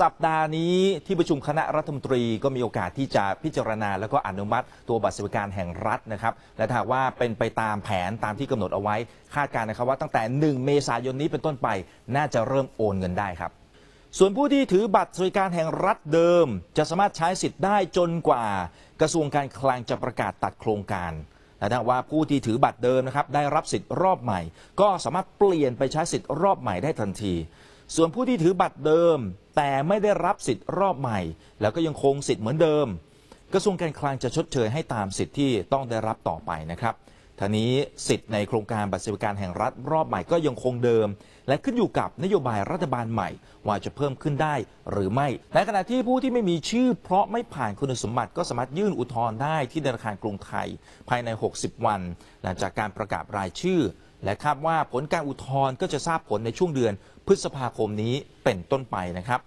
สัปดาห์นี้ที่ประชุมคณะรัฐมนตรีก็มีโอกาสที่จะพิจารณา แล้วก็อนุมัติตัวบัตรสวัสดิการแห่งรัฐนะครับและถ้าว่าเป็นไปตามแผนตามที่กำหนดเอาไว้ คาดการณ์นะครับว่าตั้งแต่ 1 เมษายนนี้เป็นต้นไป น่าจะเริ่มโอนเงินได้ครับ ส่วนผู้ที่ถือบัตรสวัสดิการแห่งรัฐเดิม จะสามารถใช้สิทธิ์ได้จนกว่า กระทรวงการคลังจะประกาศตัดโครงการและถ้าว่าผู้ที่ถือบัตรเดิมนะครับได้รับสิทธิ์รอบใหม่ ก็สามารถเปลี่ยนไปใช้สิทธิ์รอบใหม่ได้ทันที ส่วนผู้ที่ถือบัตรเดิม แต่ไม่ได้รับสิทธิ์รอบใหม่ แล้วก็ยังคงสิทธิ์เหมือนเดิม กระทรวงการคลังจะชดเชยให้ตามสิทธิ์ที่ต้องได้รับต่อไปนะครับท่านี้สิทธิ์ในโครงการบัตรสวัสดิการแห่งรัฐรอบใหม่ก็ยังคงเดิม และขึ้นอยู่กับนโยบายรัฐบาลใหม่ ว่าจะเพิ่มขึ้นได้หรือไม่ ในขณะที่ผู้ที่ไม่มีชื่อ เพราะไม่ผ่านคุณสมบัติก็สามารถยื่นอุทธรณ์ได้ที่ธนาคารกรุงไทย ภายใน 60 วัน หลังจากการประกาศรายชื่อ และคาดว่าผลการอุทธรณ์ก็จะทราบผลในช่วงเดือนพฤษภาคมนี้เป็นต้นไปนะครับ